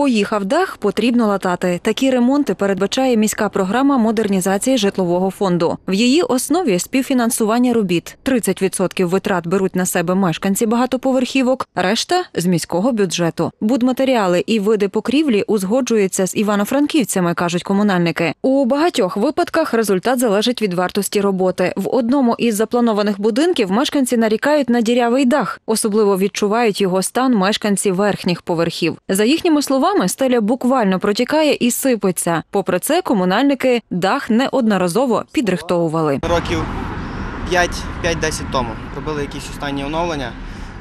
Поїхав дах, потрібно латати. Такі ремонти передбачає міська програма модернізації житлового фонду. В її основі співфінансування робіт. 30% витрат беруть на себе мешканці багатоповерхівок, решта з міського бюджету. Будматеріали і види покрівлі узгоджуються з івано-франківцями, кажуть комунальники. У багатьох випадках результат залежить від вартості роботи. В одному із запланованих будинків мешканці нарікають на дірявий дах. Особливо відчувають його стан мешканці верхніх поверхів. За їхніми словами, стеля буквально протікає і сипеться. Попри це, комунальники дах неодноразово підрихтовували. Років 5-10 тому робили якісь останні оновлення.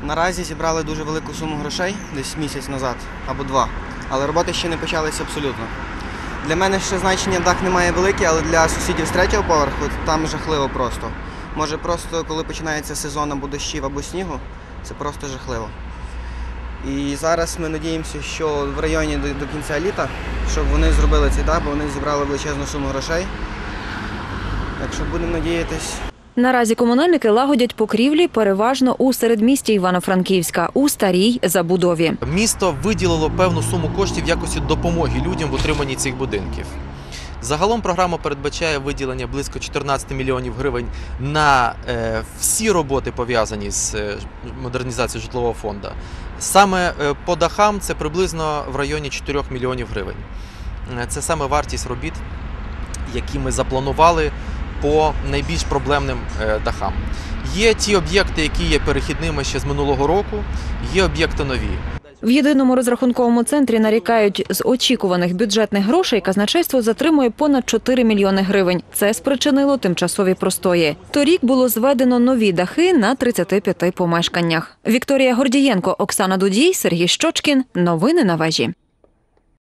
Наразі зібрали дуже велику суму грошей, десь місяць назад або два. Але роботи ще не почалися абсолютно. Для мене ще значення дах немає велике, але для сусідів з третього поверху там жахливо просто. Може просто коли починається сезон або дощів або снігу, це просто жахливо. І зараз ми надіємося, що в районі до, до кінця літа, щоб вони зробили цей бо вони зібрали величезну суму грошей. Так що будемо надіятись. Наразі комунальники лагодять покрівлі переважно у середмісті Івано-Франківська у старій забудові. Місто виділило певну суму коштів в якості допомоги людям в утриманні цих будинків. Загалом програма передбачає виділення близько 14 мільйонів гривень на е, всі роботи пов'язані з е, модернізацією житлового фонду. Саме е, по дахам це приблизно в районі 4 мільйонів гривень. Це саме вартість робіт, які ми запланували по найбільш проблемним дахам. Є ті об'єкти, які є перехідними ще з минулого року, є об'єкти нові. В єдиному розрахунковому центрі нарікають з очікуваних бюджетних грошей казначейство затримує понад 4 мільйони гривень. Це спричинило тимчасові простої. Торік було зведено нові дахи на 35 помешканнях. Вікторія Гордієнко, Оксана Дудій, Сергій Щочкін. Новини на вежі.